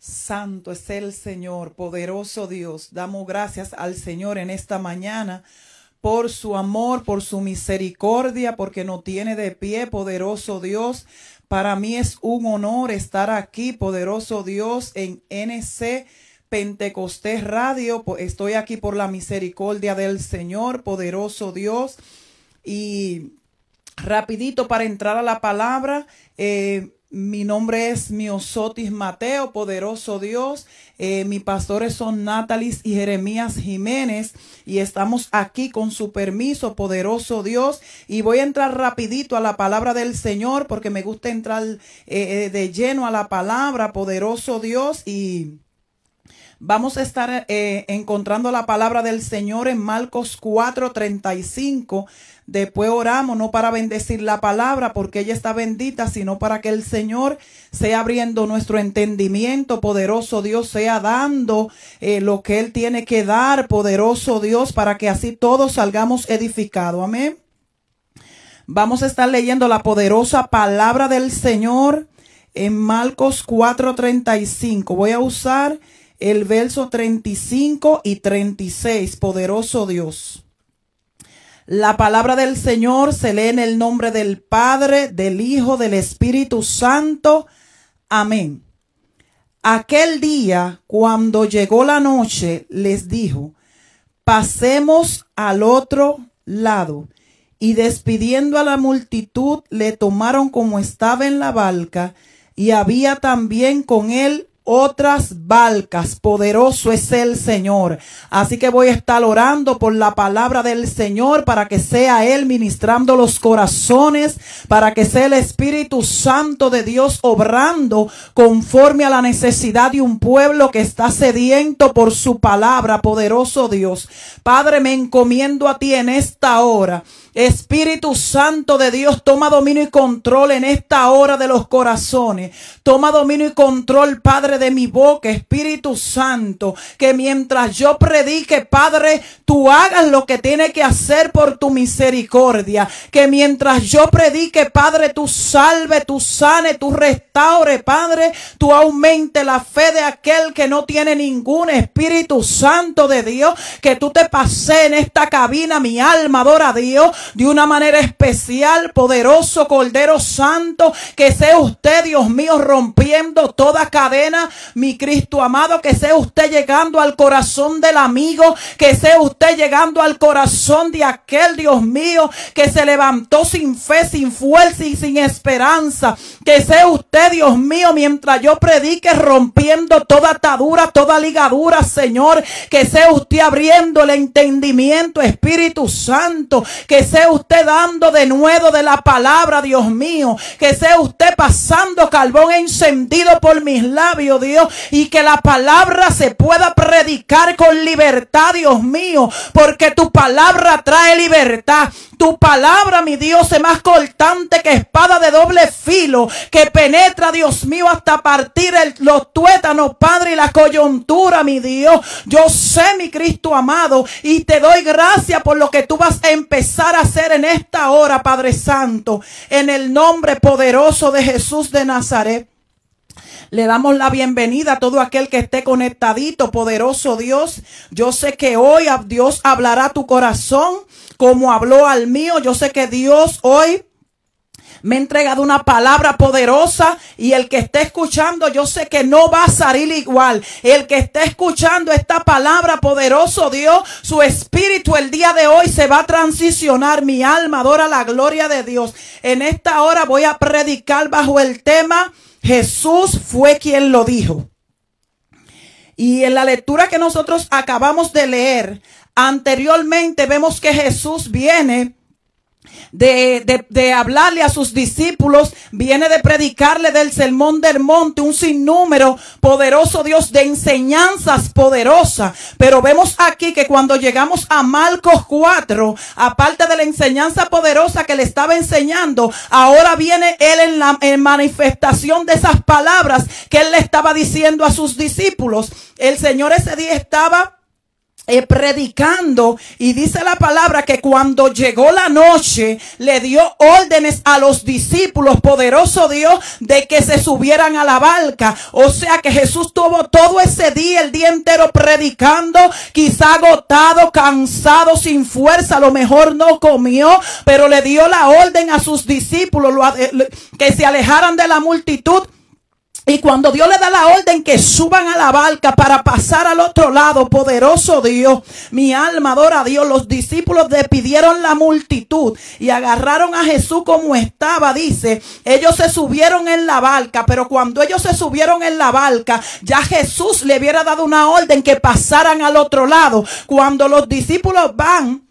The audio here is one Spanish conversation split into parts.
Santo es el Señor, poderoso Dios. Damos gracias al Señor en esta mañana por su amor, por su misericordia, porque no tiene de pie, poderoso Dios. Para mí es un honor estar aquí, poderoso Dios, en NC Pentecostés Radio. Estoy aquí por la misericordia del Señor, poderoso Dios. Y rapidito para entrar a la palabra, eh, mi nombre es Miosotis Mateo, poderoso Dios. Eh, mis pastores son Natalis y Jeremías Jiménez y estamos aquí con su permiso, poderoso Dios. Y voy a entrar rapidito a la palabra del Señor porque me gusta entrar eh, eh, de lleno a la palabra, poderoso Dios. Y vamos a estar encontrando la palabra del Señor en Marcos 4:35 Después oramos no para bendecir la palabra porque ella está bendita, sino para que el Señor sea abriendo nuestro entendimiento, poderoso Dios, sea dando eh, lo que Él tiene que dar, poderoso Dios, para que así todos salgamos edificados. Amén. Vamos a estar leyendo la poderosa palabra del Señor en Marcos 4:35. Voy a usar el verso 35 y 36, poderoso Dios. La palabra del Señor se lee en el nombre del Padre, del Hijo, del Espíritu Santo. Amén. Aquel día, cuando llegó la noche, les dijo, pasemos al otro lado. Y despidiendo a la multitud, le tomaron como estaba en la barca, y había también con él otras balcas. Poderoso es el Señor. Así que voy a estar orando por la palabra del Señor para que sea Él ministrando los corazones, para que sea el Espíritu Santo de Dios obrando conforme a la necesidad de un pueblo que está sediento por su palabra. Poderoso Dios. Padre, me encomiendo a ti en esta hora. Espíritu Santo de Dios, toma dominio y control en esta hora de los corazones. Toma dominio y control, Padre, de mi boca, Espíritu Santo. Que mientras yo predique, Padre, tú hagas lo que tiene que hacer por tu misericordia. Que mientras yo predique, Padre, tú salve, tú sane, tú restaure, Padre, tú aumente la fe de aquel que no tiene ningún Espíritu Santo de Dios. Que tú te pases en esta cabina, mi alma adora a Dios de una manera especial, poderoso Cordero Santo, que sea usted, Dios mío, rompiendo toda cadena, mi Cristo amado, que sea usted llegando al corazón del amigo, que sea usted llegando al corazón de aquel, Dios mío, que se levantó sin fe, sin fuerza y sin esperanza, que sea usted, Dios mío, mientras yo predique, rompiendo toda atadura, toda ligadura, Señor, que sea usted abriendo el entendimiento, Espíritu Santo, que sea usted dando de nuevo de la palabra, Dios mío. Que sea usted pasando carbón encendido por mis labios, Dios. Y que la palabra se pueda predicar con libertad, Dios mío. Porque tu palabra trae libertad. Tu palabra, mi Dios, es más cortante que espada de doble filo. Que penetra, Dios mío, hasta partir los tuétanos, Padre, y la coyuntura, mi Dios. Yo sé, mi Cristo amado. Y te doy gracias por lo que tú vas a empezar a hacer en esta hora, Padre Santo, en el nombre poderoso de Jesús de Nazaret. Le damos la bienvenida a todo aquel que esté conectadito, poderoso Dios. Yo sé que hoy Dios hablará tu corazón como habló al mío. Yo sé que Dios hoy me ha entregado una palabra poderosa y el que esté escuchando, yo sé que no va a salir igual. El que esté escuchando esta palabra poderoso, Dios, su espíritu el día de hoy se va a transicionar. Mi alma adora la gloria de Dios. En esta hora voy a predicar bajo el tema Jesús fue quien lo dijo. Y en la lectura que nosotros acabamos de leer, anteriormente vemos que Jesús viene de, de, hablarle a sus discípulos, viene de predicarle del sermón del monte, un sinnúmero poderoso Dios de enseñanzas poderosas. Pero vemos aquí que cuando llegamos a Marcos 4, aparte de la enseñanza poderosa que le estaba enseñando, ahora viene él en la en manifestación de esas palabras que él le estaba diciendo a sus discípulos. El Señor ese día estaba eh, predicando y dice la palabra que cuando llegó la noche le dio órdenes a los discípulos, poderoso Dios, de que se subieran a la barca. O sea que Jesús tuvo todo ese día, el día entero predicando, quizá agotado, cansado, sin fuerza, a lo mejor no comió, pero le dio la orden a sus discípulos que se alejaran de la multitud y cuando Dios le da la orden que suban a la barca para pasar al otro lado, poderoso Dios, mi alma adora a Dios, los discípulos despidieron la multitud y agarraron a Jesús como estaba, dice, ellos se subieron en la barca, pero cuando ellos se subieron en la barca, ya Jesús le hubiera dado una orden que pasaran al otro lado. Cuando los discípulos van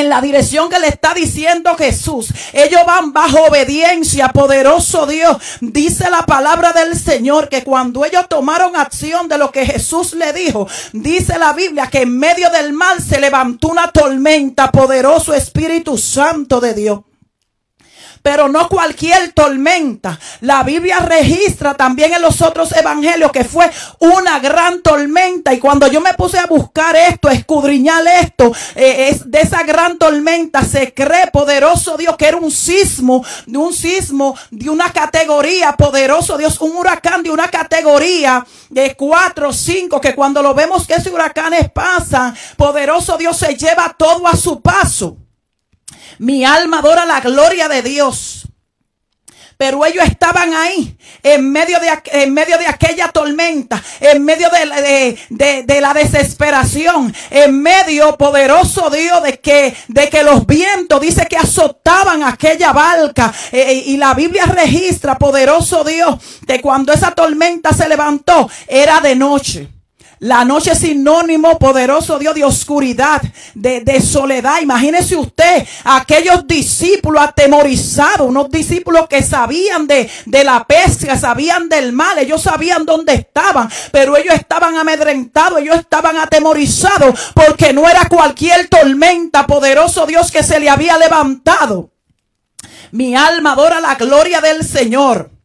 en la dirección que le está diciendo Jesús. Ellos van bajo obediencia, poderoso Dios. Dice la palabra del Señor que cuando ellos tomaron acción de lo que Jesús le dijo, dice la Biblia que en medio del mal se levantó una tormenta, poderoso Espíritu Santo de Dios pero no cualquier tormenta. La Biblia registra también en los otros evangelios que fue una gran tormenta. Y cuando yo me puse a buscar esto, a escudriñar esto, eh, es de esa gran tormenta se cree poderoso Dios que era un sismo, de un sismo de una categoría, poderoso Dios, un huracán de una categoría de cuatro o cinco, que cuando lo vemos que ese huracanes pasa, poderoso Dios se lleva todo a su paso. Mi alma adora la gloria de Dios. Pero ellos estaban ahí, en medio de, en medio de aquella tormenta, en medio de, de, la desesperación, en medio poderoso Dios de que, de que los vientos, dice que azotaban aquella barca. Eh, eh, y la Biblia registra, poderoso Dios, de cuando esa tormenta se levantó, era de noche. La noche es sinónimo poderoso Dios de oscuridad, de, soledad. Imagínese usted aquellos discípulos atemorizados, unos discípulos que sabían de, de la pesca, sabían del mal, ellos sabían dónde estaban, pero ellos estaban amedrentados, ellos estaban atemorizados porque no era cualquier tormenta, poderoso Dios que se le había levantado. Mi alma adora la gloria del Señor.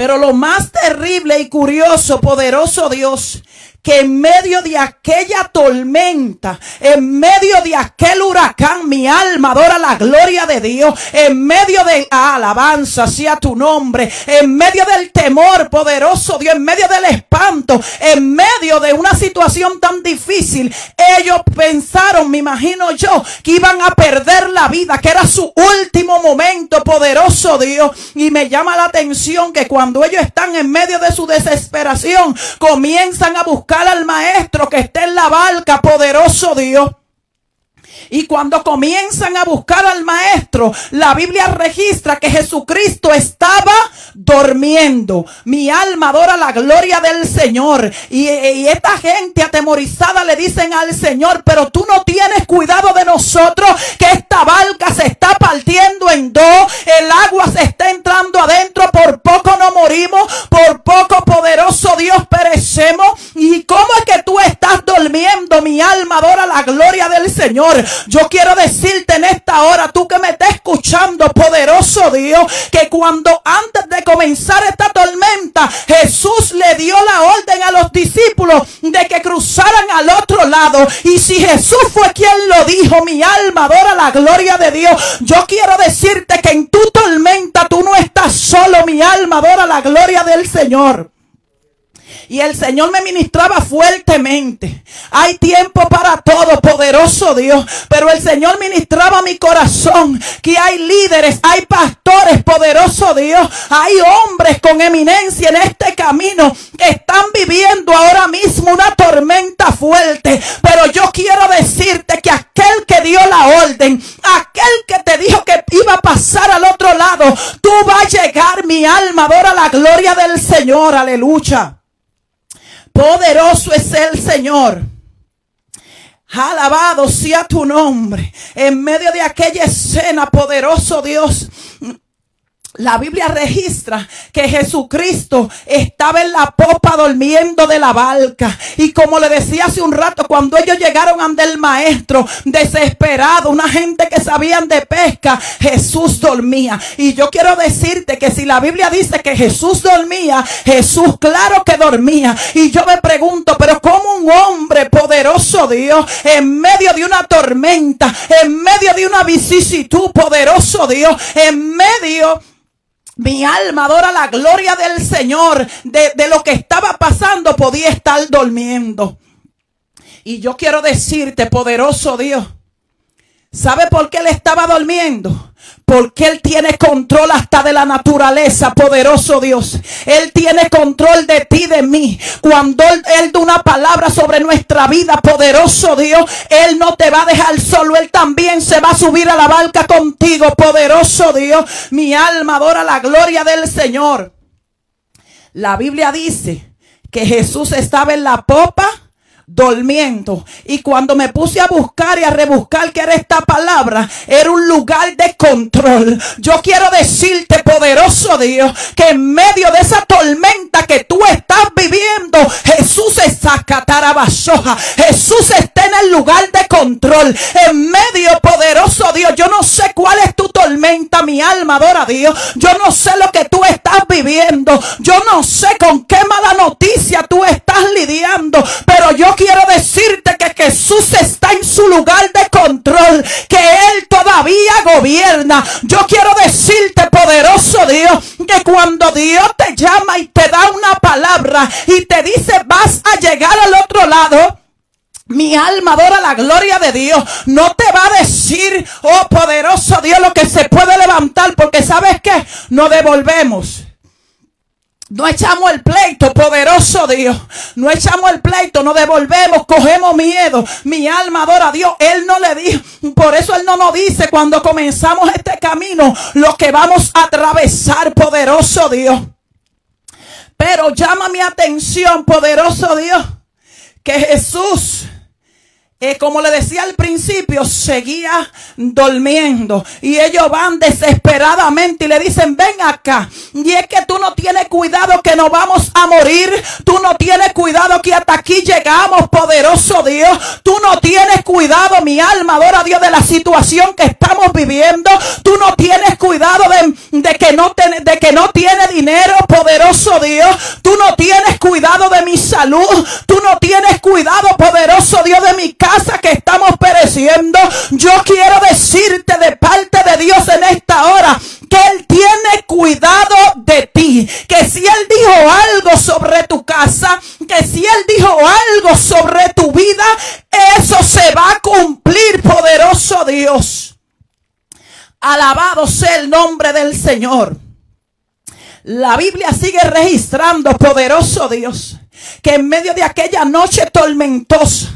Pero lo más terrible y curioso, poderoso Dios, que en medio de aquella tormenta, en medio de aquel huracán, mi alma adora la gloria de Dios, en medio de alabanza sea tu nombre, en medio del temor poderoso Dios, en medio del espanto, en medio de una situación tan difícil, ellos pensaron, me imagino yo, que iban a perder la vida, que era su último momento, poderoso Dios, y me llama la atención que cuando ellos están en medio de su desesperación, comienzan a buscar al maestro que esté en la barca, poderoso Dios. Y cuando comienzan a buscar al maestro, la Biblia registra que Jesucristo estaba durmiendo. Mi alma adora la gloria del Señor. Y, esta gente atemorizada le dicen al Señor, pero tú no tienes cuidado de nosotros, que esta barca se está partiendo en dos, el agua se está entrando adentro, por poco no morimos, por poco poderoso Dios perecemos. ¿Y cómo es que tú estás durmiendo? Mi alma adora la gloria del Señor. Yo quiero decirte en esta hora, tú que me estás escuchando, poderoso Dios, que cuando antes de comenzar esta tormenta, Jesús le dio la orden a los discípulos de que cruzaran al otro lado. Y si Jesús fue quien lo dijo, mi alma adora la gloria de Dios. Yo quiero decirte que en tu tormenta tú no estás solo, mi alma adora la gloria del Señor. Y el Señor me ministraba fuertemente. Hay tiempo para todo, poderoso Dios. Pero el Señor ministraba mi corazón. Que hay líderes, hay pastores, poderoso Dios. Hay hombres con eminencia en este camino que están viviendo ahora mismo una tormenta fuerte. Pero yo quiero decirte que aquel que dio la orden, aquel que te dijo que iba a pasar al otro lado, tú vas a llegar, mi alma, adora la gloria del Señor. Aleluya. Poderoso es el Señor. Alabado sea tu nombre. En medio de aquella escena, poderoso Dios. La Biblia registra que Jesucristo estaba en la popa durmiendo de la barca. Y como le decía hace un rato, cuando ellos llegaron ante el maestro, desesperado, una gente que sabían de pesca, Jesús dormía. Y yo quiero decirte que si la Biblia dice que Jesús dormía, Jesús claro que dormía. Y yo me pregunto, pero ¿cómo un hombre poderoso Dios, en medio de una tormenta, en medio de una vicisitud, poderoso Dios, en medio mi alma adora la gloria del Señor. De, lo que estaba pasando podía estar durmiendo. Y yo quiero decirte, poderoso Dios, ¿sabe por qué él estaba durmiendo? Porque Él tiene control hasta de la naturaleza, poderoso Dios. Él tiene control de ti, de mí. Cuando Él, da una palabra sobre nuestra vida, poderoso Dios, Él no te va a dejar solo. Él también se va a subir a la barca contigo, poderoso Dios. Mi alma adora la gloria del Señor. La Biblia dice que Jesús estaba en la popa durmiendo. Y cuando me puse a buscar y a rebuscar que era esta palabra, era un lugar de control. Yo quiero decirte, poderoso Dios, que en medio de esa tormenta que tú estás viviendo, Jesús está catarabasoja. Jesús está en el lugar de control. En medio, poderoso Dios, yo no sé cuál es tu tormenta, mi alma adora a Dios. Yo no sé lo que tú estás viviendo. Yo no sé con qué mala noticia tú estás lidiando. Pero yo quiero decirte que Jesús está en su lugar de control, que Él todavía gobierna. Yo quiero decirte, poderoso Dios, que cuando Dios te llama y te da una palabra y te dice vas a llegar al otro lado, mi alma adora la gloria de Dios. No te va a decir, oh poderoso Dios, lo que se puede levantar, porque sabes que no devolvemos. No echamos el pleito, poderoso Dios. No echamos el pleito, no devolvemos, cogemos miedo. Mi alma adora a Dios. Él no le dijo, por eso Él no nos dice cuando comenzamos este camino lo que vamos a atravesar, poderoso Dios. Pero llama mi atención, poderoso Dios, que Jesús eh, como le decía al principio, seguía durmiendo. Y ellos van desesperadamente y le dicen, ven acá. Y es que tú no tienes cuidado que nos vamos a morir. Tú no tienes cuidado que hasta aquí llegamos, poderoso Dios. Tú no tienes cuidado, mi alma, adora a Dios, de la situación que estamos viviendo. Tú no tienes cuidado de, de que, no de que no tiene dinero, poderoso Dios. Tú no tienes cuidado de mi salud. Tú no tienes cuidado, poderoso Dios, de mi casa que estamos pereciendo, yo quiero decirte de parte de Dios en esta hora que Él tiene cuidado de ti. Que si Él dijo algo sobre tu casa, que si Él dijo algo sobre tu vida, eso se va a cumplir, poderoso Dios. Alabado sea el nombre del Señor. La Biblia sigue registrando, poderoso Dios, que en medio de aquella noche tormentosa,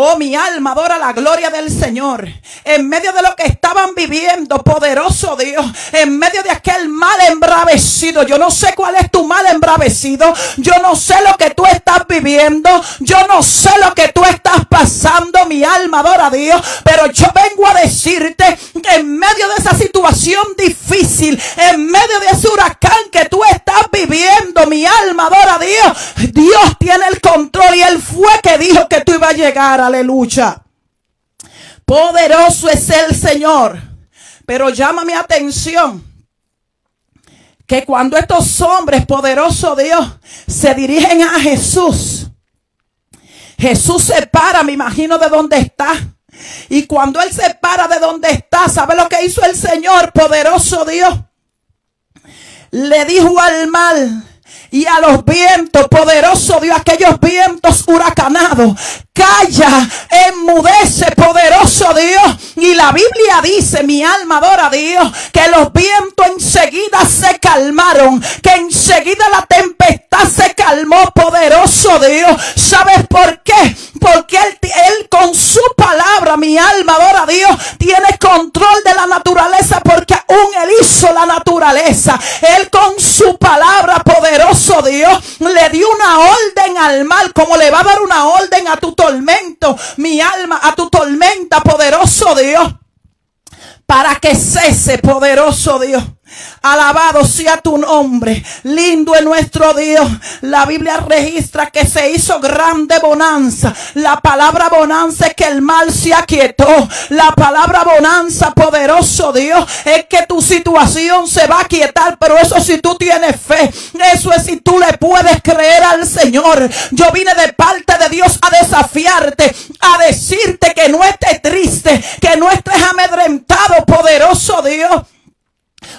Oh, mi alma adora la gloria del Señor. En medio de lo que estaban viviendo, poderoso Dios, en medio de aquel mal embravecido. Yo no sé cuál es tu mal embravecido. Yo no sé lo que tú estás viviendo. Yo no sé lo que tú estás pasando. Mi alma adora a Dios. Pero yo vengo a decirte que en medio de esa situación difícil, en medio de ese huracán que tú estás viviendo, mi alma adora a Dios. Dios tiene el control y Él fue que dijo que tú ibas a llegar aleluya. Poderoso es el Señor. Pero llama mi atención que cuando estos hombres, poderoso Dios, se dirigen a Jesús, Jesús se para, me imagino, de donde está. Y cuando Él se para de donde está, ¿sabe lo que hizo el Señor, poderoso Dios? Le dijo al mal, y a los vientos, poderoso Dios, aquellos vientos huracanados. Calla, enmudece, poderoso Dios. Y la Biblia dice, mi alma adora a Dios, que los vientos enseguida se calmaron, que enseguida la tempestad se calmó, poderoso Dios. ¿Sabes por qué? Porque él, con su palabra, mi alma adora a Dios, tiene control de la naturaleza porque aún él hizo la naturaleza. Él con su palabra poderosa Dios le dio una orden al mal, como le va a dar una orden a tu tormento, mi alma, a tu tormenta, poderoso Dios para que cese, poderoso Dios. Alabado sea tu nombre. Lindo es nuestro Dios. La Biblia registra que se hizo grande bonanza. La palabra bonanza es que el mal se aquietó. La palabra bonanza, poderoso Dios, es que tu situación se va a quietar. Pero eso si tú tienes fe. Eso es si tú le puedes creer al Señor. Yo vine de parte de Dios a desafiarte. A decirte que no estés triste. Que no estés amedrentado, poderoso Dios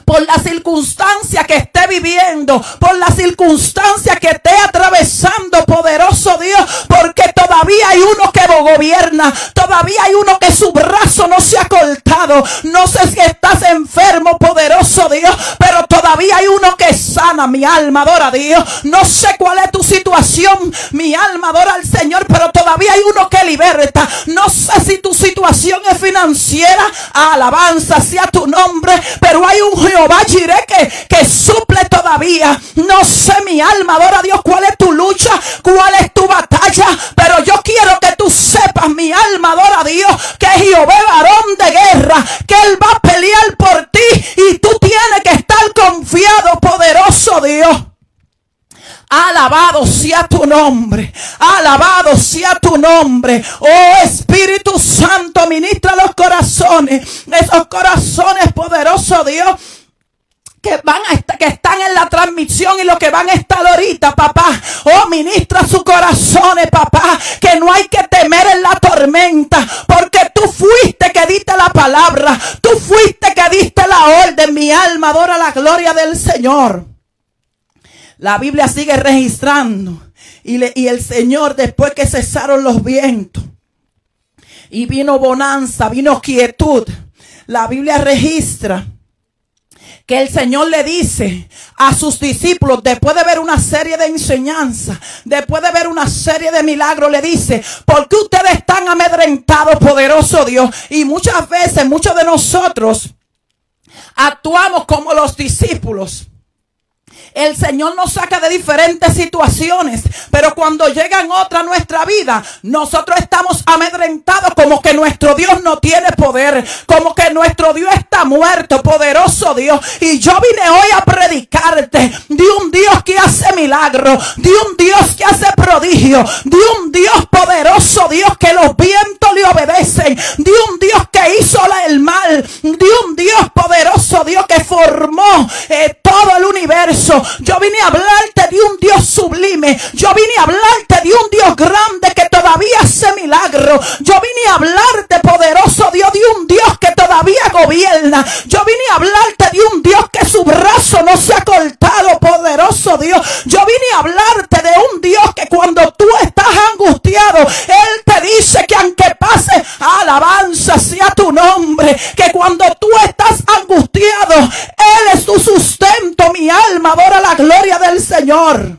por la circunstancia que esté viviendo, por la circunstancia que esté atravesando, poderoso Dios, porque todavía hay uno que gobierna, todavía hay uno que su brazo no se ha cortado. No sé si estás enfermo, poderoso Dios, pero todavía hay uno que sana mi alma, adora a Dios. No sé cuál es tu situación, mi alma adora al Señor, pero todavía hay uno que liberta. No sé si tu situación es financiera, alabanza sea tu nombre, pero hay un Jehová Jireh que, que suple todavía. No sé mi alma, adora a Dios, cuál es tu lucha, cuál es tu batalla, pero yo quiero que tú sepas, mi alma adora a Dios, que Jehová varón de guerra, que Él va a pelear por ti y tú tienes que estar confiado, poderoso Dios. Alabado sea tu nombre. Alabado sea tu nombre. Oh Espíritu Santo, ministra los corazones. Esos corazones poderosos, Dios que van a estar, que están en la transmisión y los que van a estar ahorita, papá. Oh, ministra sus corazones, papá, que no hay que temer en la tormenta, porque tú fuiste que diste la palabra, tú fuiste que diste la orden, mi alma adora la gloria del Señor. La Biblia sigue registrando y, y el Señor después que cesaron los vientos y vino bonanza, vino quietud. La Biblia registra que el Señor le dice a sus discípulos, después de ver una serie de enseñanzas, después de ver una serie de milagros, le dice, porque ustedes están amedrentados, poderoso Dios? Y muchas veces, muchos de nosotros actuamos como los discípulos. El Señor nos saca de diferentes situaciones, pero cuando llegan otra a nuestra vida, nosotros estamos amedrentados como que nuestro Dios no tiene poder, como que nuestro Dios está muerto, poderoso Dios. Y yo vine hoy a predicarte de un Dios que hace milagros, de un Dios que hace prodigio, de un Dios poderoso, Dios que los vientos le obedecen, de un Dios que hizo el mal, de un Dios poderoso, Dios que formó eh, todo el universo yo vine a hablarte de un Dios sublime. Yo vine a hablarte de un Dios grande que todavía hace milagro. Yo vine a hablarte, poderoso Dios, de un Dios que todavía gobierna. Yo vine a hablarte de un Dios que su brazo no se ha cortado, poderoso Dios. Yo vine a hablarte de un Dios que cuando tú estás angustiado, alabanza sea tu nombre. Que cuando tú estás angustiado, Él es tu sustento, mi alma la gloria del Señor.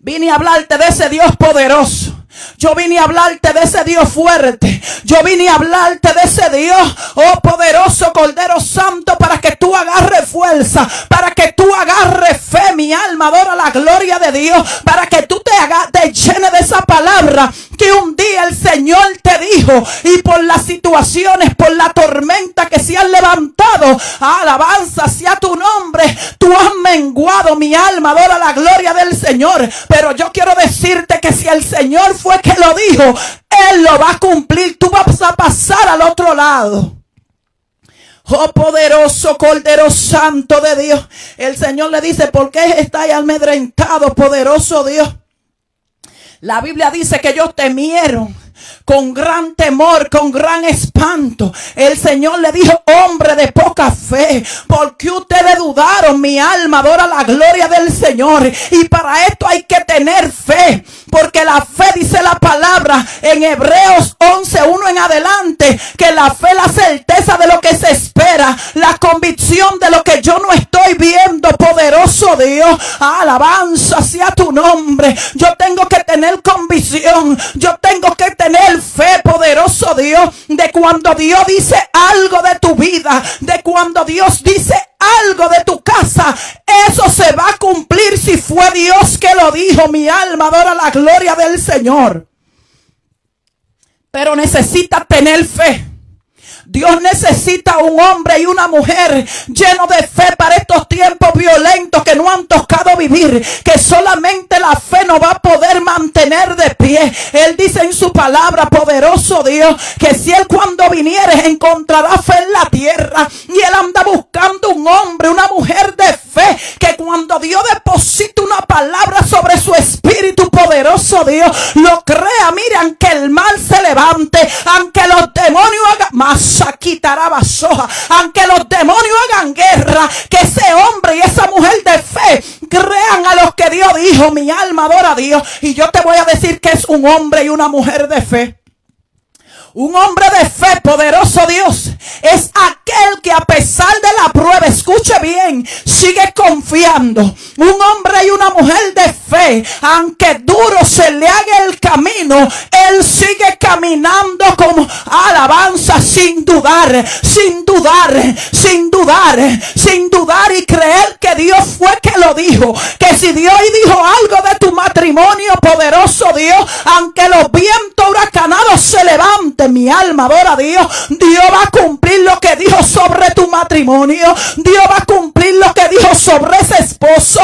Vine a hablarte de ese Dios poderoso. Yo vine a hablarte de ese Dios fuerte. Yo vine a hablarte de ese Dios, oh poderoso Cordero Santo, para que tú agarres fuerza, para que tú agarres fe, mi alma adora la gloria de Dios, para que tú te, hagas, te llenes de esa palabra que un día el Señor te dijo y por las situaciones, por la tormenta que se han levantado, alabanza sea tu nombre, tú has menguado mi alma, adora la gloria del Señor. Pero yo quiero decirte que si el Señor fue que lo dijo, Él lo va a cumplir. Tú vas a pasar al otro lado. Oh poderoso Cordero Santo de Dios. El Señor le dice, ¿por qué estáis amedrentado, poderoso Dios? La Biblia dice que ellos temieron con gran temor, con gran espanto. El Señor le dijo, hombre de poca fe, porque ustedes dudaron? Mi alma adora la gloria del Señor. Y para esto hay que tener fe, porque la fe dice la palabra en Hebreos 11, 1 en adelante, que la fe la certeza de lo que se espera, la convicción de lo que yo no estoy viendo, poderoso Dios. Alabanza sea tu nombre. Yo tengo que tener convicción, yo tengo que tener fe, poderoso Dios, de cuando Dios dice algo de tu vida, de cuando Dios dice algo de tu casa, eso se va a cumplir si fue Dios que lo dijo. Mi alma adora la gloria del Señor. Pero necesita tener fe. Dios necesita un hombre y una mujer lleno de fe para estos tiempos violentos que no han tocado vivir, que solamente la fe no va a poder mantener de pie. Él dice en su palabra, poderoso Dios, que si Él cuando viniere encontrará fe en la tierra y Él anda buscando un hombre, una mujer de fe, que cuando Dios deposita una palabra sobre su espíritu poderoso Dios, lo crea, miren que el mal se levante, aunque los demonios hagan, soja, aunque los demonios hagan guerra, que ese hombre y esa mujer de fe crean a los que Dios dijo, mi alma adora a Dios, y yo te voy a decir que es un hombre y una mujer de fe. Un hombre de fe, poderoso Dios, es aquel que a pesar de la prueba, escuche bien, sigue confiando. Un hombre y una mujer de fe, aunque duro se le haga el camino, él sigue caminando como alabanza sin dudar, sin dudar, sin dudar, sin dudar y creer que Dios fue que lo dijo. Que si Dios dijo algo de tu matrimonio, poderoso Dios, aunque los vientos huracanados se levanten, mi alma adora a Dios. Dios va a cumplir lo que dijo sobre tu matrimonio. Dios va a cumplir lo que dijo sobre ese esposo.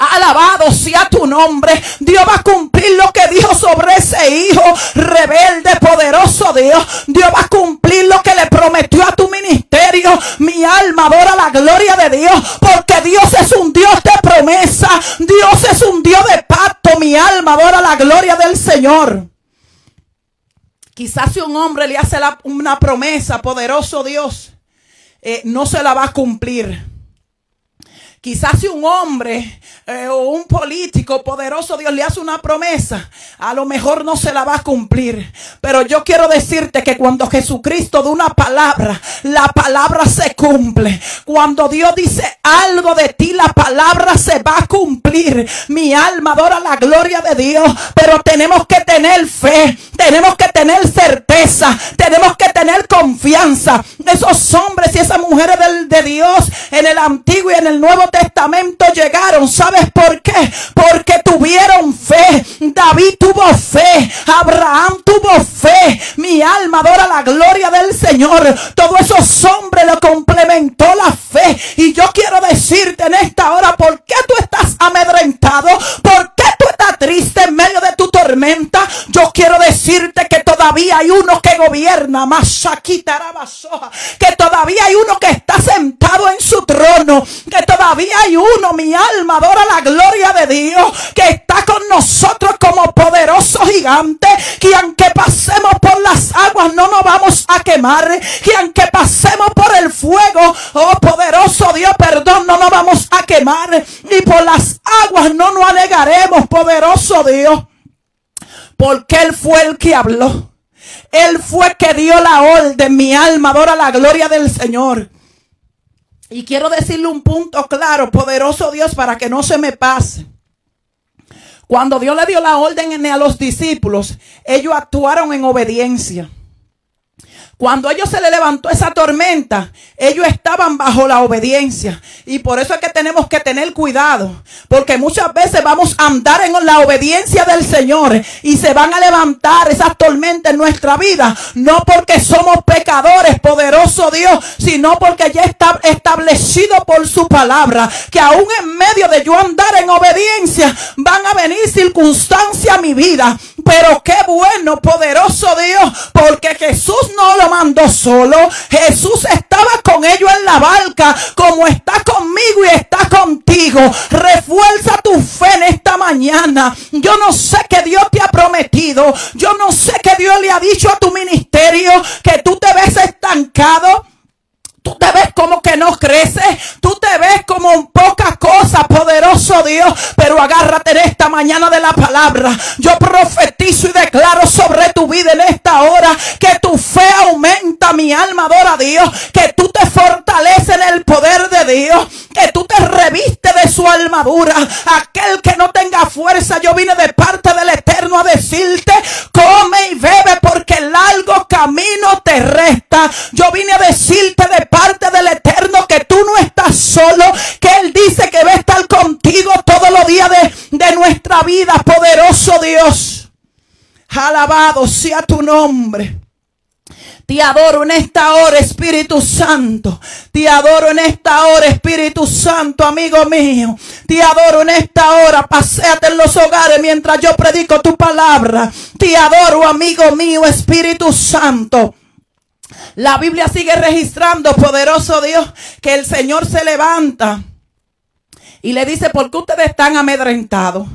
Alabado sea tu nombre. Dios va a cumplir lo que dijo sobre ese hijo rebelde, poderoso Dios. Dios va a cumplir lo que le prometió a tu ministerio. Mi alma adora la gloria de Dios. Porque Dios es un Dios de promesa. Dios es un Dios de pacto. Mi alma adora la gloria del Señor. Quizás si un hombre le hace una promesa, poderoso Dios, eh, no se la va a cumplir. Quizás si un hombre eh, o un político poderoso Dios le hace una promesa, a lo mejor no se la va a cumplir. Pero yo quiero decirte que cuando Jesucristo da una palabra, la palabra se cumple. Cuando Dios dice algo de ti, la palabra se va a cumplir. Mi alma adora la gloria de Dios, pero tenemos que tener fe, tenemos que tener certeza, tenemos que tener confianza. Esos hombres y esas mujeres de Dios en el Antiguo y en el Nuevo Testamento llegaron. ¿Sabes por qué? Porque tuvieron fe. David tuvo fe. Abraham tuvo fe. Mi alma adora la gloria del Señor. Todos esos hombres lo complementó la fe. Y yo quiero decirte en esta hora, ¿por qué tú estás amedrentado? ¿Por qué tú estás triste en medio de Yo quiero decirte que todavía hay uno que gobierna. Más Que todavía hay uno que está sentado en su trono. Que todavía hay uno, mi alma adora la gloria de Dios, que está con nosotros como poderoso gigante, que aunque pasemos por las aguas no nos vamos a quemar, que aunque pasemos por el fuego, oh poderoso Dios, perdón, no nos vamos a quemar, y por las aguas no nos alegaremos, poderoso Dios, porque Él fue el que habló. Él fue que dio la orden. Mi alma adora la gloria del Señor. Y quiero decirle un punto claro, poderoso Dios, para que no se me pase. Cuando Dios le dio la orden a los discípulos, ellos actuaron en obediencia. Cuando ellos se le levantó esa tormenta, ellos estaban bajo la obediencia. Y por eso es que tenemos que tener cuidado. Porque muchas veces vamos a andar en la obediencia del Señor. Y se van a levantar esas tormentas en nuestra vida. No porque somos pecadores, poderoso Dios. Sino porque ya está establecido por su palabra. Que aún en medio de yo andar en obediencia, van a venir circunstancias a mi vida. Pero qué bueno, poderoso Dios. Porque Jesús no lo mandó solo. Jesús estaba con ellos en la barca, como está conmigo y está contigo. Refuerza tu fe en esta mañana. Yo no sé qué Dios te ha prometido. Yo no sé qué Dios le ha dicho a tu ministerio que tú te ves estancado. Tú te ves como que no crece. Tú te ves como poca cosa, poderoso Dios. Pero agárrate en esta mañana de la palabra. Yo profetizo y declaro sobre tu vida en esta hora que tu fe aumenta, mi alma adora a Dios. Que tú te fortaleces en el poder de Dios. Que tú te reviste de su armadura. Aquel que no tenga fuerza, yo vine de parte del Eterno a decirte, come y bebe porque el largo camino te resta. Yo vine a decirte de parte del Eterno que tú no estás solo, que Él dice que va a estar contigo todos los días de, de nuestra vida, poderoso Dios. Alabado sea tu nombre. Te adoro en esta hora, Espíritu Santo. Te adoro en esta hora, Espíritu Santo, amigo mío. Te adoro en esta hora. Paseate en los hogares mientras yo predico tu palabra. Te adoro, amigo mío, Espíritu Santo. La Biblia sigue registrando, poderoso Dios, que el Señor se levanta y le dice, ¿por qué ustedes están amedrentados?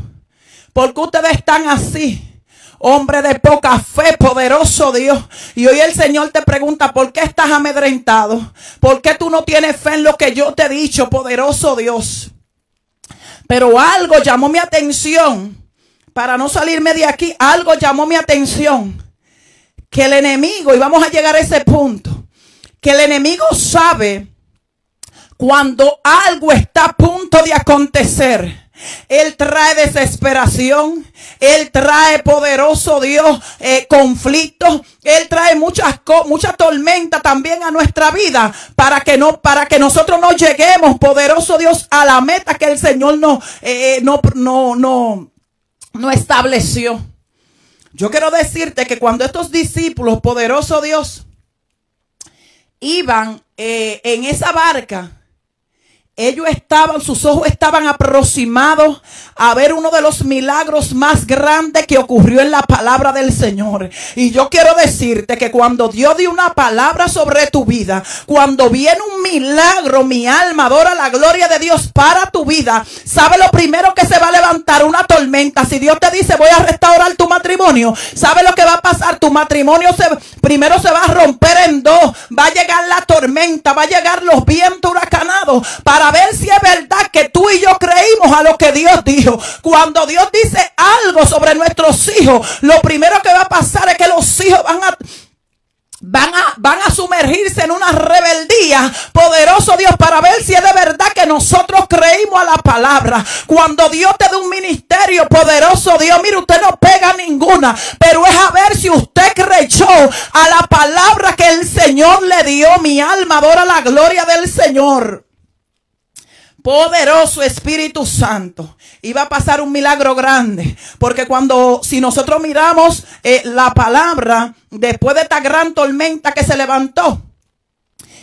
¿Por qué ustedes están así? hombre de poca fe, poderoso Dios. Y hoy el Señor te pregunta, ¿por qué estás amedrentado? ¿Por qué tú no tienes fe en lo que yo te he dicho, poderoso Dios? Pero algo llamó mi atención, para no salirme de aquí, algo llamó mi atención, que el enemigo, y vamos a llegar a ese punto, que el enemigo sabe cuando algo está a punto de acontecer. Él trae desesperación. Él trae poderoso Dios eh, conflictos. Él trae muchas mucha tormenta también a nuestra vida para que no para que nosotros no lleguemos poderoso Dios a la meta que el Señor no eh, no no no no estableció. Yo quiero decirte que cuando estos discípulos poderoso Dios iban eh, en esa barca ellos estaban, sus ojos estaban aproximados a ver uno de los milagros más grandes que ocurrió en la palabra del Señor. Y yo quiero decirte que cuando Dios dio una palabra sobre tu vida, cuando viene un milagro, mi alma adora la gloria de Dios para tu vida. ¿Sabe lo primero que se va a levantar? Una tormenta. Si Dios te dice voy a restaurar tu matrimonio, ¿sabe lo que va a pasar? Tu matrimonio se, primero se va a romper en dos. Va a llegar la tormenta, va a llegar los vientos huracanados para a ver si es verdad que tú y yo creímos a lo que Dios dijo. Cuando Dios dice algo sobre nuestros hijos, lo primero que va a pasar es que los hijos van a Van a, van a sumergirse en una rebeldía, poderoso Dios, para ver si es de verdad que nosotros creímos a la palabra. Cuando Dios te da un ministerio, poderoso Dios, mire, usted no pega ninguna, pero es a ver si usted creyó a la palabra que el Señor le dio. Mi alma adora la gloria del Señor poderoso Espíritu Santo. Iba a pasar un milagro grande. Porque cuando, si nosotros miramos eh, la palabra, después de esta gran tormenta que se levantó,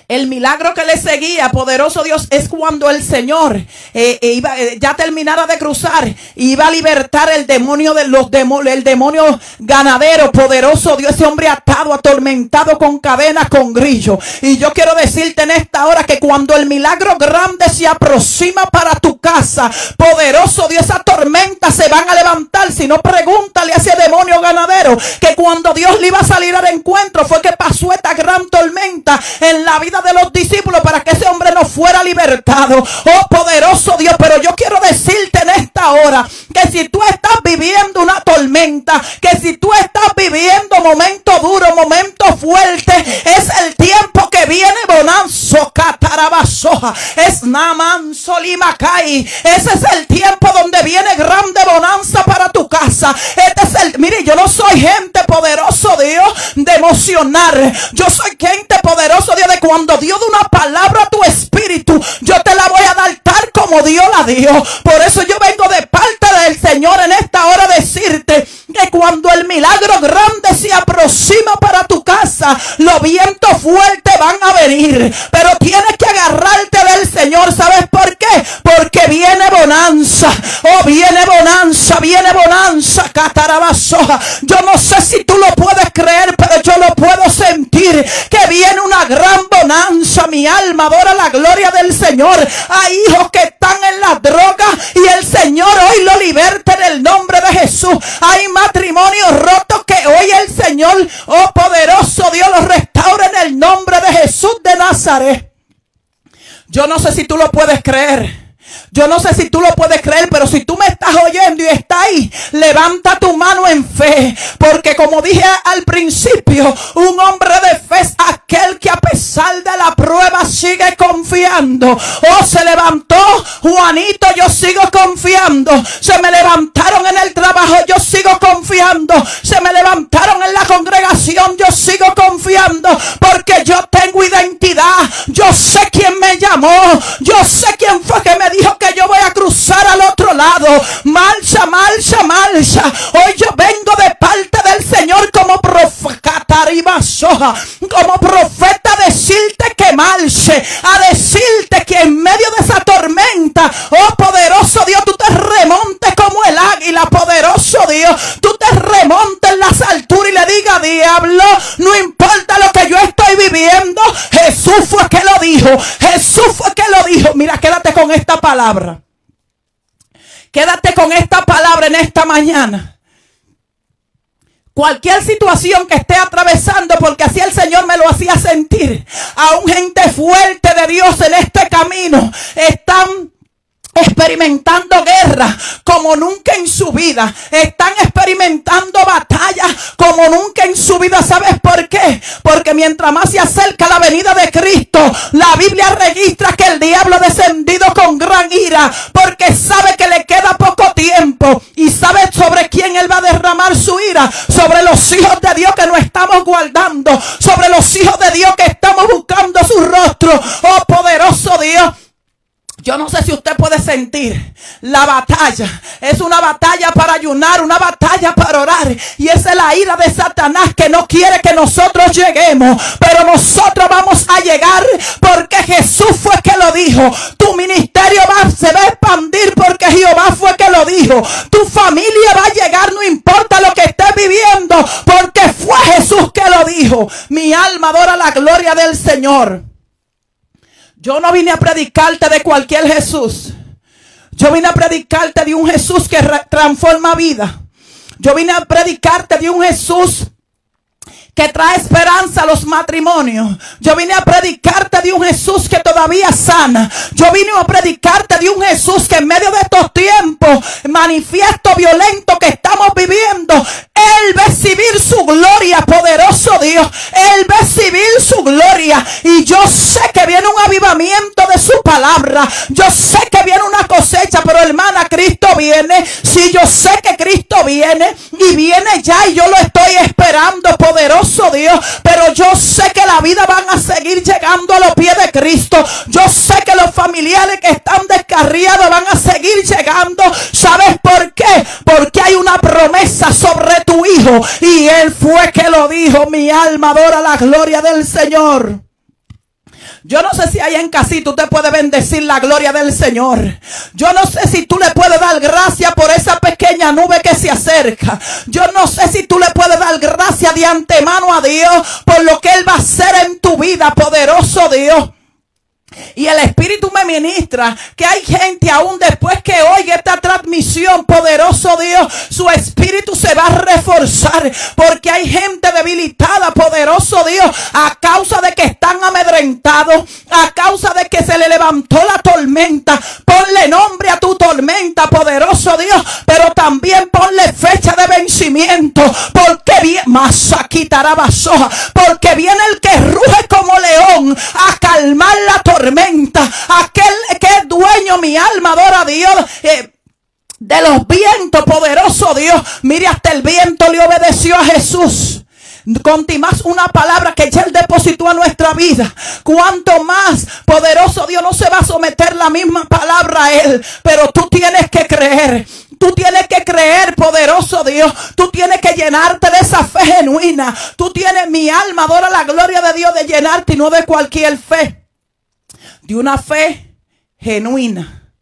el milagro que le seguía, poderoso Dios, es cuando el Señor eh, eh, iba, eh, ya terminara de cruzar, iba a libertar el demonio de los demonios, el demonio ganadero, poderoso Dios, ese hombre atado, atormentado con cadenas, con grillo. Y yo quiero decirte en esta hora que cuando el milagro grande se aproxima para tu casa, poderoso Dios, esa tormenta se van a levantar. Si no, pregúntale a ese demonio ganadero que cuando Dios le iba a salir al encuentro fue que pasó esta gran tormenta en la vida de los discípulos para que ese hombre no fuera libertado. Oh poderoso Dios, pero yo quiero decirte en esta hora que si tú estás viviendo una tormenta, que si tú estás viviendo momentos duros, momentos fuertes, es el tiempo que viene bonanzo, catarabasoja, es naman solimacay. Ese es el tiempo donde viene grande bonanza para tu casa. Este es el, mire, yo no soy gente poderoso Dios de emocionar. Yo soy gente poderoso Dios de cuando Dios da una palabra a tu espíritu, yo te la voy a dar como Dios la dio. Por eso yo vengo de parte del Señor en esta hora a decirte que cuando el milagro grande se aproxima para tu casa, los vientos fuertes van a venir. Pero tienes que agarrarte del Señor. ¿Sabes por qué? Porque viene bonanza. Oh, viene bonanza, viene bonanza, catarabasoja. Yo no sé si tú lo puedes creer, pero yo lo puedo sentir. Que viene una gran bonanza. Mi alma adora la gloria del Señor. Hay hijos que están en la droga y el Señor hoy lo liberta en el nombre de Jesús. Hay matrimonios rotos que hoy el Señor, oh poderoso Dios, los restaura en el nombre de Jesús de Nazaret. Yo no sé si tú lo puedes creer. Yo no sé si tú lo puedes creer, pero si tú me estás oyendo y estás ahí, levanta tu mano en fe. Porque como dije al principio, un hombre de fe es aquel que a pesar de la prueba sigue confiando. Oh, se levantó Juanito, yo sigo confiando. Se me levantaron en el trabajo, yo sigo confiando. Se me levantaron en la congregación, yo sigo confiando. Porque yo tengo identidad. Yo sé quién me llamó. Yo sé quién fue que me dijo que yo voy a cruzar al otro lado. Marcha, marcha, marcha. Hoy yo vengo de parte del Señor como profeta. como profeta a decirte que marche, a decirte que en medio de esa tormenta, oh poderoso Dios, tú te remontes como el águila, poderoso Dios, tú alturas y le diga, diablo, no importa lo que yo estoy viviendo, Jesús fue que lo dijo, Jesús fue que lo dijo, mira, quédate con esta palabra. Quédate con esta palabra en esta mañana. Cualquier situación que esté atravesando, porque así el Señor me lo hacía sentir. A un gente fuerte de Dios en este camino están experimentando guerra como nunca en su vida. Están experimentando batalla como nunca en su vida. ¿Sabes por qué? Porque mientras más se acerca la venida de Cristo, la Biblia registra que el diablo ha descendido con gran ira porque sabe que le queda poco tiempo y sabe sobre quién él va a derramar su ira. Sobre los hijos de Dios que no estamos guardando. Sobre los hijos de Dios que estamos buscando su rostro. Oh poderoso Dios. Yo no sé si usted puede sentir la batalla. Es una batalla para ayunar, una batalla para orar. Y esa es la ira de Satanás que no quiere que nosotros lleguemos. Pero nosotros vamos a llegar porque Jesús fue que lo dijo. Tu ministerio va, se va a expandir porque Jehová fue que lo dijo. Tu familia va a llegar, no importa lo que estés viviendo, porque fue Jesús que lo dijo. Mi alma adora la gloria del Señor. Yo no vine a predicarte de cualquier Jesús. Yo vine a predicarte de un Jesús que transforma vida. Yo vine a predicarte de un Jesús que trae esperanza a los matrimonios. Yo vine a predicarte de un Jesús que todavía sana. Yo vine a predicarte de un Jesús que en medio de estos tiempos, manifiesto violento que estamos viviendo, Él va a exhibir su gloria, poderoso Dios. Él va a exhibir su gloria. Y yo sé que viene un avivamiento de su palabra. Yo sé que viene una cosecha, pero hermana, Cristo viene. Si yo sé que Cristo viene y viene ya y yo lo estoy esperando, poderoso Dios. Pero yo sé que la vida van a seguir llegando a los pies de Cristo. Yo sé que los familiares que están descarriados van a seguir llegando. ¿Sabes por qué? Porque hay una promesa sobre tu hijo. Y él fue que lo dijo. Mi alma adora la gloria del Señor. Yo no sé si ahí en casita usted puede bendecir la gloria del Señor. Yo no sé si tú le puedes se acerca. Yo no sé si tú le puedes dar gracia de antemano a Dios por lo que Él va a hacer en tu vida, poderoso Dios. Y el Espíritu me ministra que hay gente aún después que oiga esta transmisión, poderoso Dios, su Espíritu se va a reforzar porque hay gente debilitada, poderoso Dios, a causa de que están amedrentados, a causa de que se le levantó la tormenta. Ponle nombre a tu tormenta, poderoso Dios, pero también ponle fecha de vencimiento, porque bien, quitará porque viene el que ruge como león a calmar la tormenta Aquel que es dueño, mi alma adora a Dios. Eh, de los vientos, poderoso Dios. Mire, hasta el viento le obedeció a Jesús. Conti más una palabra que ya Él depositó a nuestra vida. Cuanto más poderoso Dios no se va a someter la misma palabra a Él. Pero tú tienes que creer. Tú tienes que creer, poderoso Dios. Tú tienes que llenarte de esa fe genuina. Tú tienes mi alma, adora la gloria de Dios de llenarte y no de cualquier fe de una fe genuina.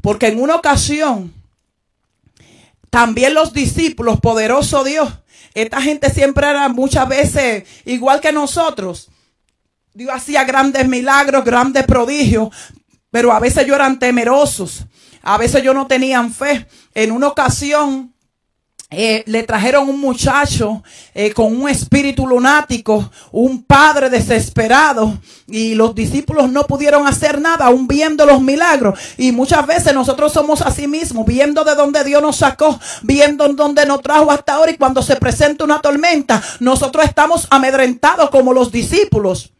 Porque en una ocasión, también los discípulos, poderoso Dios, esta gente siempre era muchas veces igual que nosotros. Dios hacía grandes milagros, grandes prodigios, pero a veces yo eran temerosos, a veces yo no tenían fe. En una ocasión, eh, le trajeron un muchacho eh, con un espíritu lunático, un padre desesperado y los discípulos no pudieron hacer nada aún viendo los milagros. Y muchas veces nosotros somos así mismos, viendo de donde Dios nos sacó, viendo en donde nos trajo hasta ahora y cuando se presenta una tormenta, nosotros estamos amedrentados como los discípulos.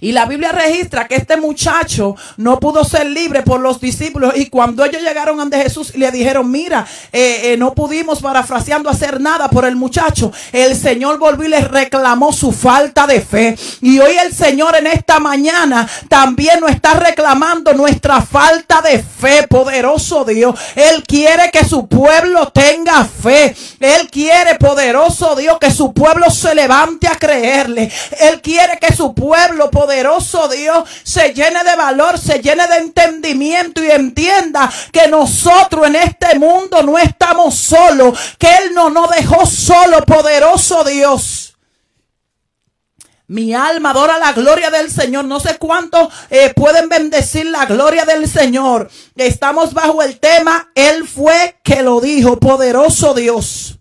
Y la Biblia registra que este muchacho no pudo ser libre por los discípulos. Y cuando ellos llegaron ante Jesús y le dijeron, mira, eh, eh, no pudimos, parafraseando, hacer nada por el muchacho, el Señor volvió y les reclamó su falta de fe. Y hoy el Señor en esta mañana también nos está reclamando nuestra falta de fe, poderoso Dios. Él quiere que su pueblo tenga fe. Él quiere, poderoso Dios, que su pueblo se levante a creerle. Él quiere que su pueblo poderoso Dios se llene de valor, se llene de entendimiento y entienda que nosotros en este mundo no estamos solos, que Él no nos dejó solo, poderoso Dios. Mi alma adora la gloria del Señor. No sé cuántos eh, pueden bendecir la gloria del Señor. Estamos bajo el tema, Él fue que lo dijo, poderoso Dios.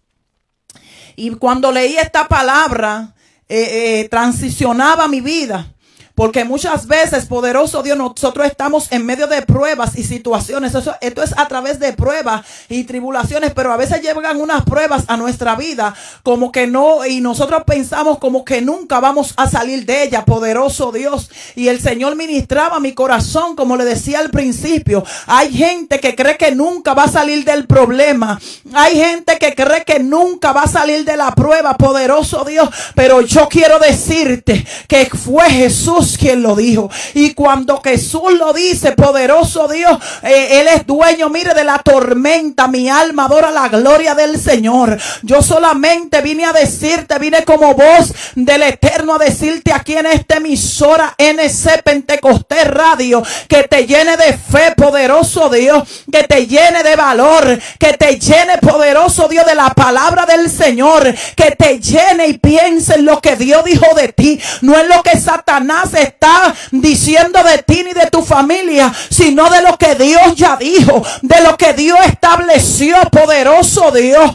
Y cuando leí esta palabra, eh, eh, transicionaba mi vida. Porque muchas veces, poderoso Dios, nosotros estamos en medio de pruebas y situaciones. Esto es a través de pruebas y tribulaciones, pero a veces llegan unas pruebas a nuestra vida como que no, y nosotros pensamos como que nunca vamos a salir de ella, poderoso Dios. Y el Señor ministraba mi corazón, como le decía al principio. Hay gente que cree que nunca va a salir del problema. Hay gente que cree que nunca va a salir de la prueba, poderoso Dios. Pero yo quiero decirte que fue Jesús quien lo dijo. Y cuando Jesús lo dice, poderoso Dios, eh, Él es dueño, mire, de la tormenta. Mi alma adora la gloria del Señor. Yo solamente vine a decirte, vine como voz del Eterno a decirte aquí en esta emisora NC Pentecostés Radio, que te llene de fe, poderoso Dios, que te llene de valor, que te llene, poderoso Dios, de la palabra del Señor, que te llene y piense en lo que Dios dijo de ti, no es lo que Satanás está diciendo de ti ni de tu familia, sino de lo que Dios ya dijo, de lo que Dios estableció, poderoso Dios.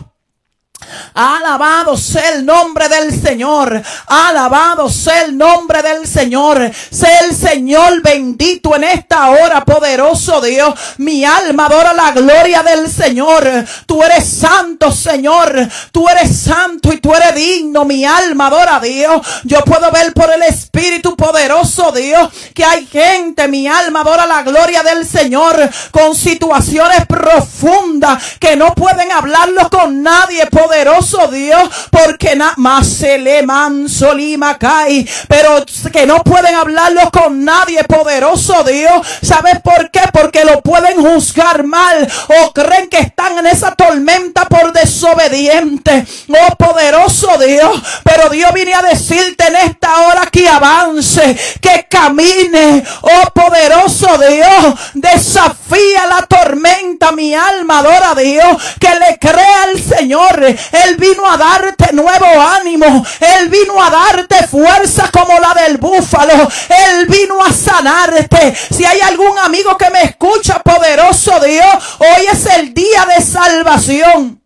Alabado sea el nombre del Señor. Alabado sea el nombre del Señor. Sea el Señor bendito en esta hora, poderoso Dios. Mi alma adora la gloria del Señor. Tú eres santo, Señor. Tú eres santo y tú eres digno. Mi alma adora a Dios. Yo puedo ver por el Espíritu poderoso Dios que hay gente, mi alma adora la gloria del Señor con situaciones profundas que no pueden hablarlo con nadie poderoso Dios, porque nada más se le cae, pero que no pueden hablarlo con nadie, poderoso Dios. ¿Sabes por qué? Porque lo pueden juzgar mal o creen que están en esa tormenta por desobediente. Oh poderoso Dios, pero Dios viene a decirte en esta hora que avance, que camine. Oh poderoso Dios, desafía la tormenta, mi alma adora a Dios, que le crea al Señor. Él vino a darte nuevo ánimo. Él vino a darte fuerza como la del búfalo. Él vino a sanarte. Si hay algún amigo que me escucha, poderoso Dios, hoy es el día de salvación.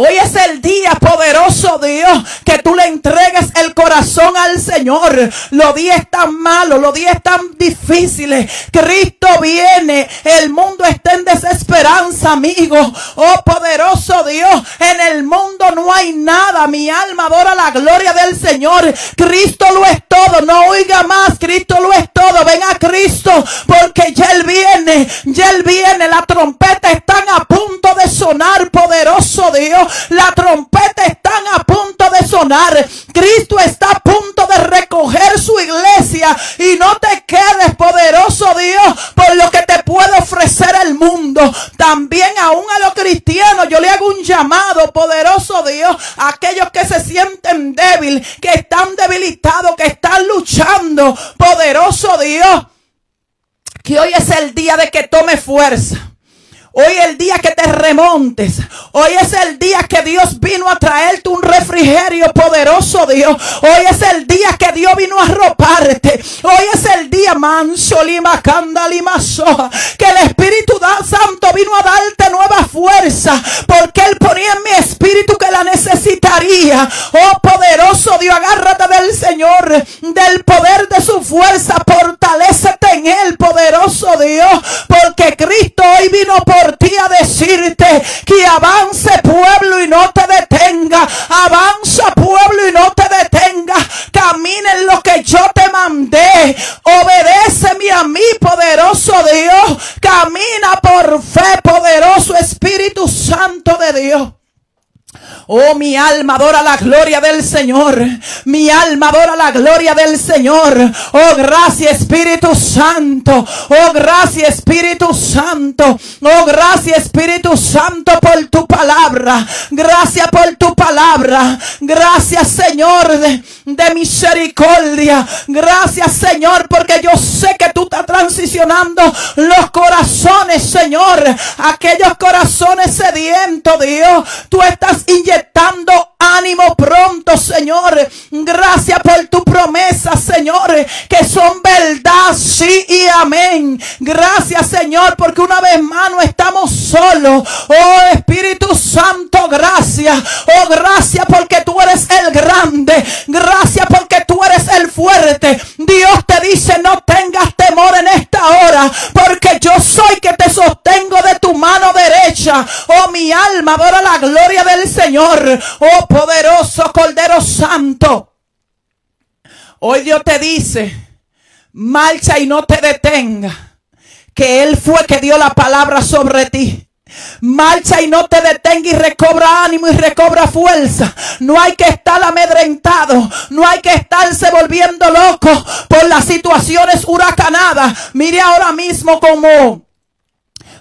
Hoy es el día poderoso, Dios, que tú le entregues el corazón al Señor. Los días tan malos, los días tan difíciles. Cristo viene. El mundo está en desesperanza, amigo. Oh, poderoso Dios, en el mundo no hay nada. Mi alma adora la gloria del Señor. Cristo lo es todo. No oiga más. Cristo lo es todo. Ven a Cristo porque ya Él viene. Ya Él viene. La trompeta está a punto de sonar, poderoso Dios. La trompeta están a punto de sonar. Cristo está a punto de recoger su iglesia. Y no te quedes, poderoso Dios, por lo que te puede ofrecer el mundo. También aún a los cristianos yo le hago un llamado, poderoso Dios, a aquellos que se sienten débil, que están debilitados, que están luchando. Poderoso Dios, que hoy es el día de que tome fuerza. Hoy es el día que te remontes. Hoy es el día que Dios vino a traerte un refrigerio poderoso, Dios. Hoy es el día que Dios vino a arroparte. Hoy es el día manso, lima, lima, Que el Espíritu Santo vino a darte nueva fuerza. Porque Él ponía en mi espíritu que la necesitaría. Oh poderoso Dios, agárrate del Señor. Del poder de su fuerza. Fortalécete en Él, poderoso Dios. Porque Cristo hoy vino por a decirte que avance pueblo y no te detenga. Avanza pueblo y no te detenga. Camina en lo que yo te mandé. Obedéceme a mí, poderoso Dios. Camina por fe, poderoso Espíritu Santo de Dios. Oh, mi alma adora la gloria del Señor. Mi alma adora la gloria del Señor. Oh, gracias Espíritu Santo. Oh, gracias Espíritu Santo. Oh, gracias Espíritu Santo por tu palabra. Gracias por tu palabra. Gracias Señor de, de misericordia. Gracias Señor porque yo sé que tú estás transicionando los corazones, Señor. Aquellos corazones sedientos, Dios. Tú estás inyectando ánimo pronto, Señor. Gracias por tu promesa, Señor, que son verdad, sí y amén. Gracias, Señor, porque una vez más no estamos solos. Oh Espíritu Santo, gracias. Oh, gracias porque tú eres el grande. Gracias porque tú eres el fuerte. Dios te dice, no tengas temor en esta hora, yo soy que te sostengo de tu mano derecha. Oh, mi alma adora la gloria del Señor. Oh, poderoso Cordero Santo. Hoy Dios te dice, marcha y no te detenga, que Él fue que dio la palabra sobre ti. Marcha y no te detenga y recobra ánimo y recobra fuerza. No hay que estar amedrentado. No hay que estarse volviendo loco por las situaciones huracanadas. Mire ahora mismo como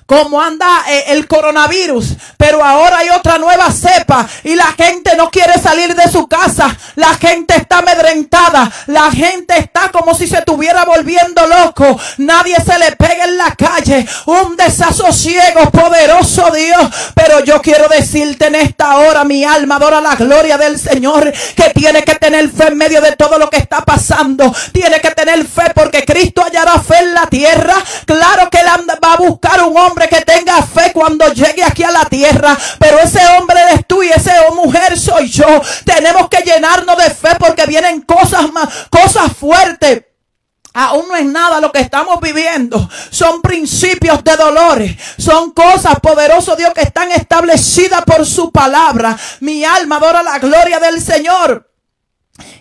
como anda eh, el coronavirus, pero ahora hay otra nueva cepa y la gente no quiere salir de su casa, la gente está amedrentada, la gente está como si se estuviera volviendo loco, nadie se le pega en la calle, un desasosiego poderoso Dios, pero yo quiero decirte en esta hora, mi alma adora la gloria del Señor, que tiene que tener fe en medio de todo lo que está pasando, tiene que tener fe porque Cristo hallará fe en la tierra, claro que él va a buscar un hombre que tenga fe cuando llegue aquí a la tierra. Pero ese hombre eres tú y ese mujer soy yo. Tenemos que llenarnos de fe porque vienen cosas más, cosas fuertes. Aún no es nada lo que estamos viviendo. Son principios de dolores. Son cosas, poderoso Dios, que están establecidas por su palabra. Mi alma adora la gloria del Señor.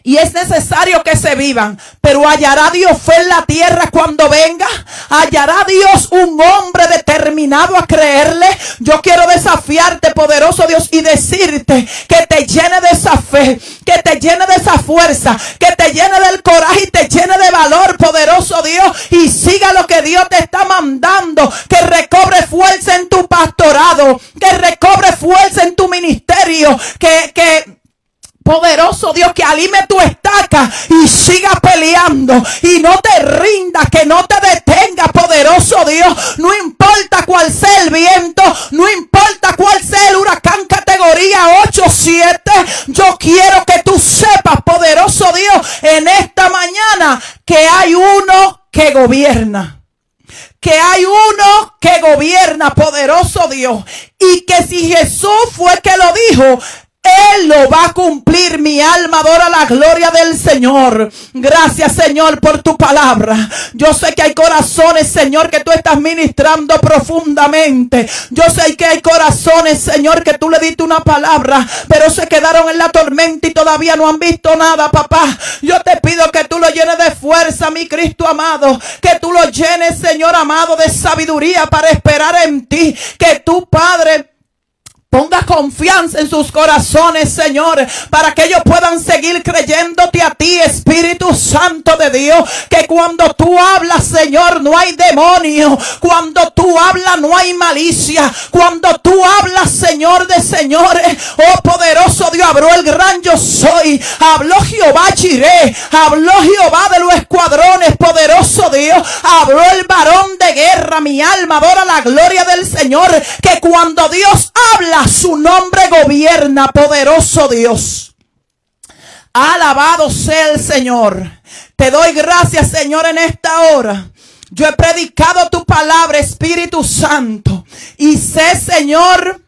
Y es necesario que se vivan. Pero hallará Dios fe en la tierra cuando venga. Hallará Dios un hombre determinado a creerle. Yo quiero desafiarte, poderoso Dios, y decirte que te llene de esa fe, que te llene de esa fuerza, que te llene del coraje y te llene de valor, poderoso Dios. Y siga lo que Dios te está mandando. Que recobre fuerza en tu pastorado. Que recobre fuerza en tu ministerio. Que, que Poderoso Dios, que alime tu estaca y siga peleando y no te rinda, que no te detenga, poderoso Dios. No importa cuál sea el viento, no importa cuál sea el huracán categoría 8-7. Yo quiero que tú sepas, poderoso Dios, en esta mañana que hay uno que gobierna que hay uno que gobierna, poderoso Dios. Y que si Jesús fue que lo dijo, él lo va a cumplir. Mi alma adora la gloria del Señor. Gracias, Señor, por tu palabra. Yo sé que hay corazones, Señor, que tú estás ministrando profundamente. Yo sé que hay corazones, Señor, que tú le diste una palabra, pero se quedaron en la tormenta y todavía no han visto nada, papá. Yo te pido que tú lo llenes de fuerza, mi Cristo amado. Que tú lo llenes, Señor amado, de sabiduría para esperar en ti. Que tu Padre Ponga confianza en sus corazones, Señor, para que ellos puedan seguir creyéndote a ti, Espíritu Santo de Dios. Que cuando tú hablas, Señor, no hay demonio. Cuando tú hablas, no hay malicia. Cuando tú hablas, Señor de señores, oh poderoso Dios, habló el gran yo soy. Habló Jehová Chiré. Habló Jehová de los escuadrones, poderoso Dios. Habló el varón de guerra. Mi alma adora la gloria del Señor. Que cuando Dios habla, su nombre gobierna, poderoso Dios. Alabado sea el Señor. Te doy gracias, Señor, en esta hora. Yo he predicado tu palabra, Espíritu Santo. Y sé, Señor,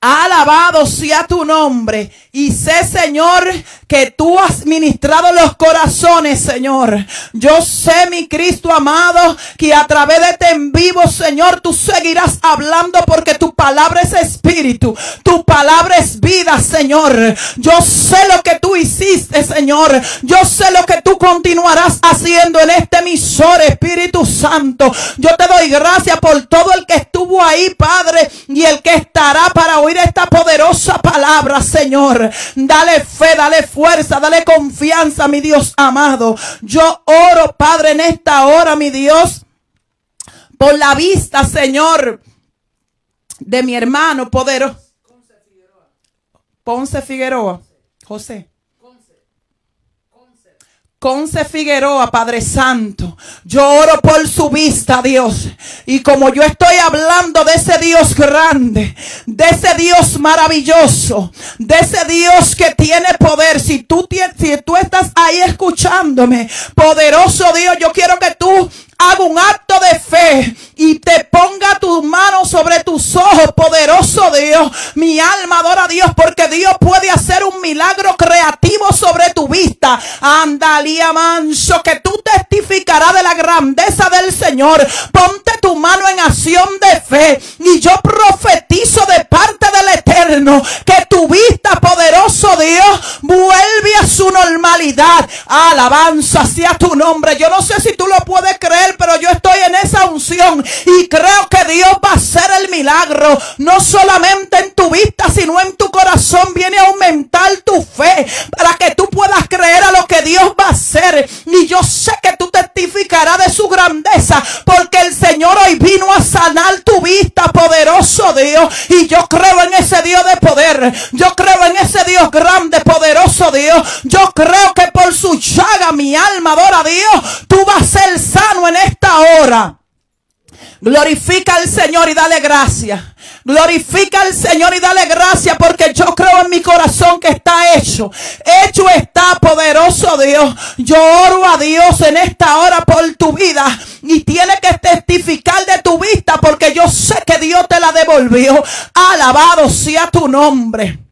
alabado sea tu nombre, Y sé, Señor, que tú has ministrado los corazones, Señor. Yo sé, mi Cristo amado, que a través de este en vivo, Señor, tú seguirás hablando porque tu palabra es espíritu. Tu palabra es vida, Señor. Yo sé lo que tú hiciste, Señor. Yo sé lo que tú continuarás haciendo en este emisor, Espíritu Santo. Yo te doy gracias por todo el que estuvo ahí, Padre, y el que estará para oír esta poderosa palabra, Señor. Dale fe, dale fuerza, dale confianza, mi Dios amado. Yo oro, Padre, en esta hora, mi Dios, por la vista, Señor, de mi hermano poderoso. Ponce Figueroa. José. Conce Figueroa, Padre Santo. Yo oro por su vista, Dios. Y como yo estoy hablando de ese Dios grande, de ese Dios maravilloso, de ese Dios que tiene poder, si tú, si tú estás ahí escuchándome, poderoso Dios, yo quiero que tú haga un acto de fe y te ponga tu mano sobre tus ojos, poderoso Dios. Mi alma adora a Dios porque Dios puede hacer un milagro creativo sobre tu vista. Andalía manso, que tú testificarás de la grandeza del Señor. Ponte tu mano en acción de fe y yo profetizo de parte del Eterno que tu vista, Dios, vuelve a su normalidad. Alabanza sea tu nombre. Yo no sé si tú lo puedes creer pero yo estoy en esa unción y creo que Dios va a hacer el milagro, no solamente en tu vista, sino en tu corazón. Viene a aumentar tu fe para que tú puedas creer a lo que Dios va a hacer. Y yo sé que tú testificarás de su grandeza, porque el Señor hoy vino a sanar tu vista, poderoso Dios. Y yo creo en ese Dios de poder. Yo creo en ese Dios grande, poderoso Dios. Yo creo que por su llaga mi alma adora a Dios. Tú vas a ser sano en esta hora. Glorifica al Señor y dale gracias. Glorifica al Señor y dale gracias porque yo creo en mi corazón que está hecho. Hecho está poderoso Dios. Yo oro a Dios en esta hora por tu vida y tiene que testificar de tu vista porque yo sé que Dios te la devolvió. Alabado sea tu nombre.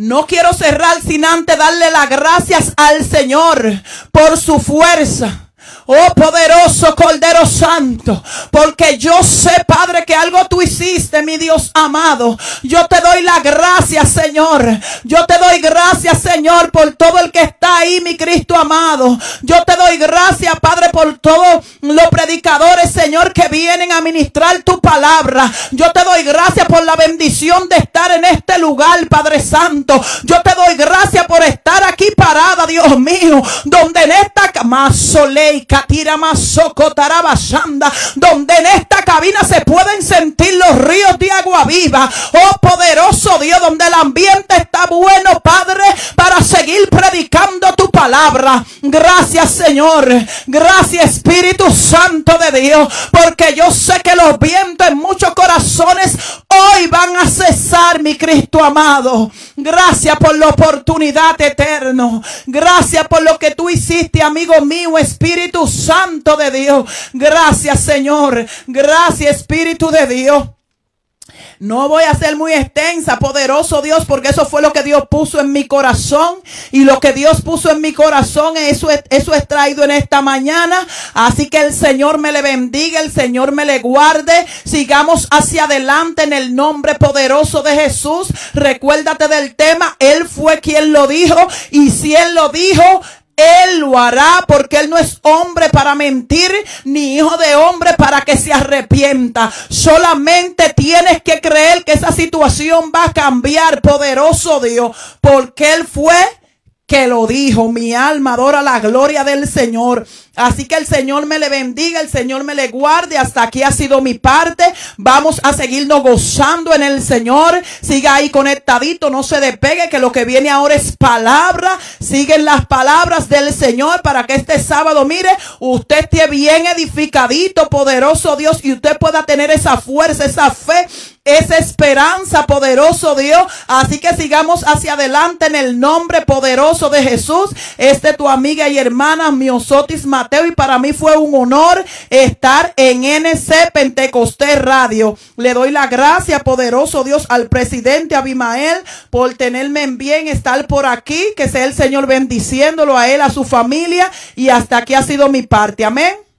No quiero cerrar sin antes darle las gracias al Señor por su fuerza Oh poderoso Cordero Santo, porque yo sé, Padre, que algo tú hiciste, mi Dios amado. Yo te doy la gracia, Señor. Yo te doy gracias, Señor, por todo el que está ahí, mi Cristo amado. Yo te doy gracias, Padre, por todos los predicadores, Señor, que vienen a ministrar tu palabra. Yo te doy gracias por la bendición de estar en este lugar, Padre Santo. Yo te doy gracias por estar aquí parada, Dios mío, donde en esta cama donde en esta cabina se pueden sentir los ríos de agua viva. Oh poderoso Dios, donde el ambiente está bueno, Padre, para seguir predicando tu palabra. Gracias, Señor. Gracias, Espíritu Santo de Dios, porque yo sé que los vientos en muchos corazones hoy van a cesar, mi Cristo amado. Gracias por la oportunidad eterna. Gracias por lo que tú hiciste, amigo mío, Espíritu Santo de Dios. Gracias, Señor. Gracias, Espíritu de Dios. No voy a ser muy extensa, poderoso Dios, porque eso fue lo que Dios puso en mi corazón. Y lo que Dios puso en mi corazón, eso es, eso es traído en esta mañana. Así que el Señor me le bendiga, el Señor me le guarde. Sigamos hacia adelante en el nombre poderoso de Jesús. Recuérdate del tema, Él fue quien lo dijo. Y si Él lo dijo, él lo hará porque Él no es hombre para mentir, ni hijo de hombre para que se arrepienta. Solamente tienes que creer que esa situación va a cambiar, poderoso Dios, porque Él fue que lo dijo. Mi alma adora la gloria del Señor. Así que el Señor me le bendiga, el Señor me le guarde. Hasta aquí ha sido mi parte. Vamos a seguirnos gozando en el Señor. Siga ahí conectadito, no se despegue, que lo que viene ahora es palabra. Siguen las palabras del Señor para que este sábado, mire, usted esté bien edificadito, poderoso Dios, y usted pueda tener esa fuerza, esa fe esa esperanza, poderoso Dios. Así que sigamos hacia adelante en el nombre poderoso de Jesús. Este tu amiga y hermana Miosotis Mateo y para mí fue un honor estar en NC Pentecostés Radio. Le doy la gracia, poderoso Dios, al presidente Abimael por tenerme en bien, estar por aquí. Que sea el Señor bendiciéndolo a él, a su familia. Y hasta aquí ha sido mi parte. Amén.